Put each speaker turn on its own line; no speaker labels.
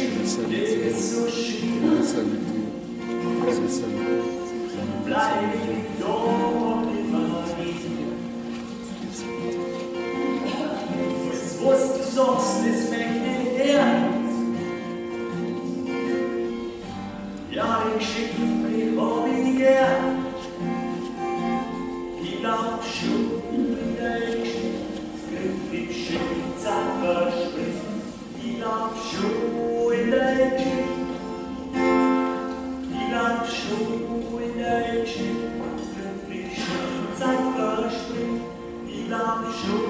Salut. Salut.
Salut.
Salut. Schon.